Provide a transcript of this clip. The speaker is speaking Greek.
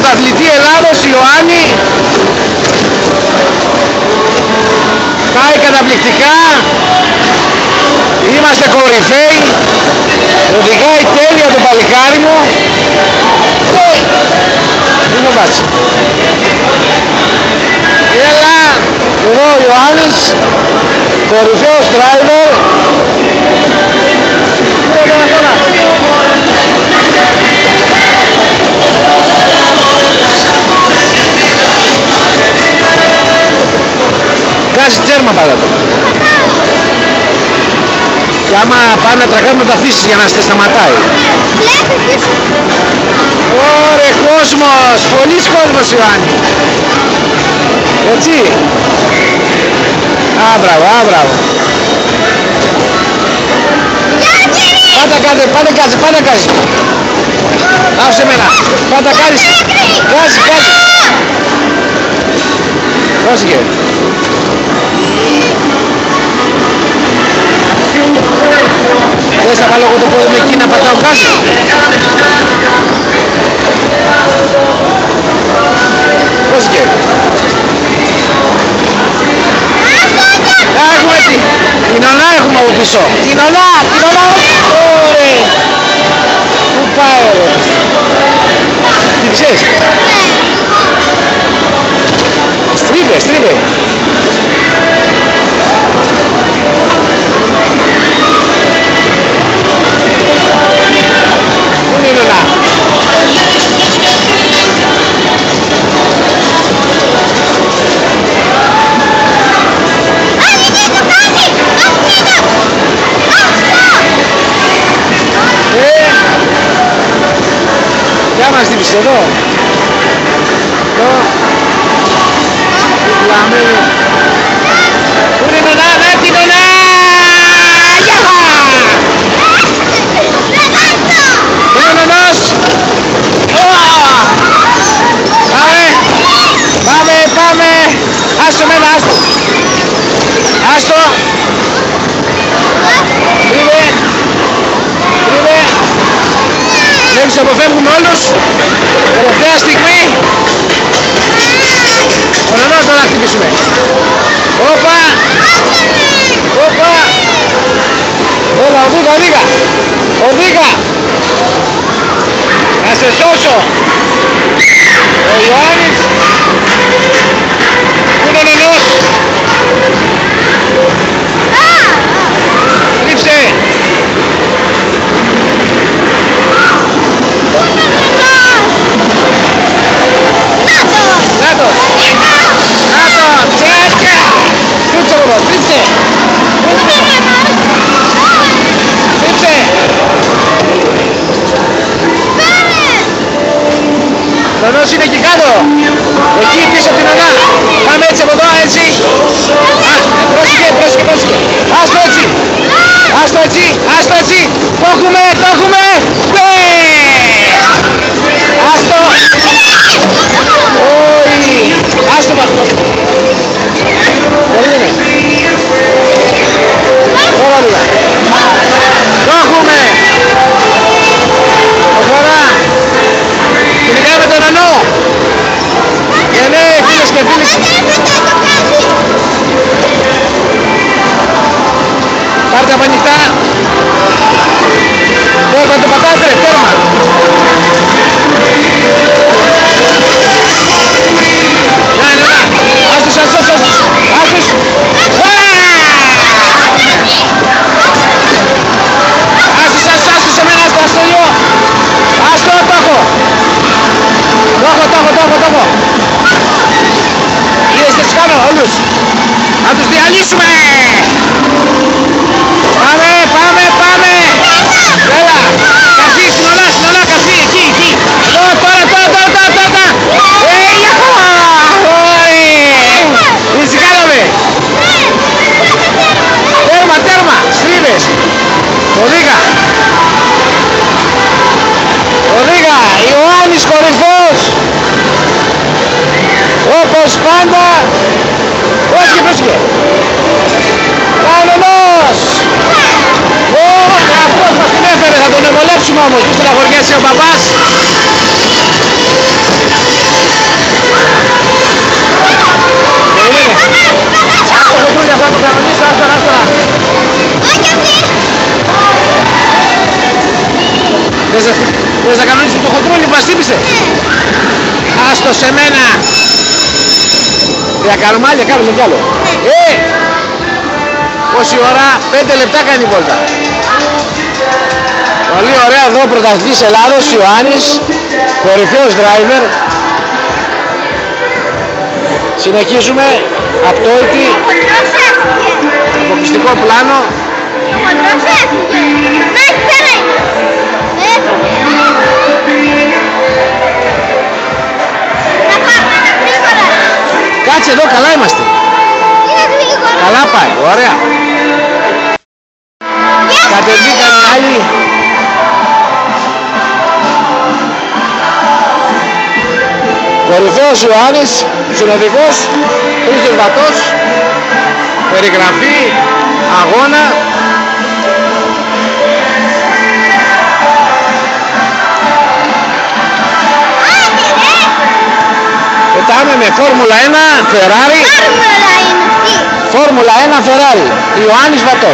πρωταθλητή Ελλάδος Ιωάννη. Πάει καταπληκτικά. Είμαστε κορυφαίοι. Οδηγάει τέλεια το παλικάρι μου. Είναι μπάτσι έλα. Εδώ ο Ιωάννης Βγάζει τέρμα πάντα το. Και άμα πάνε να τρακάρουν τα αφήσεις για να σε σταματάει. Ωρε κόσμος, πολλής κόσμος Ιωάννη. Έτσι. Α, μπράβο, α, μπράβο. Πάντα κάτω, πάντα κάτω, πάντα κάτω. Άσε μένα, πάντα κάτω. Κάτσε, κάτσε. Πρόσεχε. Θες να βάλω εγώ το πόδι μου εκεί να πατάω κάτω. Πρόσεχε. Α, έχουμε τι. Την ονά έχουμε από πίσω. Την ονά, την ονά. Ωραία. Πού πάει ρε; Τι ξέρεις; Για μας δείξε εδώ. Εδώ. Λαμί. Πού είναι η νονά, να την νονά! Γεια! Πού είναι ο νονός? Ω! Πάμε! Πάμε, πάμε! Άστο μένα, άστο! Άστο! Τρίβε! Τρίβε! Βλέπεις αποφεύγουμε όλους. Τελευταία στιγμή. Ο νονός τώρα να χτυπήσουμε. Όπα! Όπα! Έλα, οδήγα, οδήγα! Οδήγα! Να σε σώσω! Νονός είναι εκεί κάτω! Εκεί πίσω από την ονά! Πάμε έτσι από εδώ, έτσι! Α, πρόσεχε, πρόσεχε, πρόσεχε! Άστο έτσι! Άστο έτσι! Άστο έτσι! Το έχουμε, το έχουμε! Πάρτε από ανοιχτά. Τέρμα όπως πάντα. Πρόσχε πρόσχε κανονός ο αυτός μας την έφερε. Θα τον εμολέψουμε όμως μην στεναχωριέσαι ο παπάς. Θες να κανονίσεις το χοντρούλι που. Ναι. Άστο σε μένα. Για καλμάλια κάνουμε κι άλλο. Ε! Πόση ώρα, 5 λεπτά κάνει η βόλτα. Πολύ ωραία εδώ πρωταθλητής Ελλάδος, Ιωάννης, κορυφαίος driver. Συνεχίζουμε απτόητη, Ο χοντρός έφυγε. αποκλειστικό πλάνο. Ο Κάτσε εδώ, καλά είμαστε. Είναι γρήγορα. Καλά πάει, ωραία. Γεια σου, Κατεβήκαν οι άλλοι. Κορυφαίος Ιωάννης, συνοδικός, Χρήστος Βατός, περιγραφή, αγώνα. Με Φόρμουλα 1, Ferrari, Πάρουμε όλα είναι αυτή. Φόρμουλα 1, Ferrari, Ιωάννης Βατός.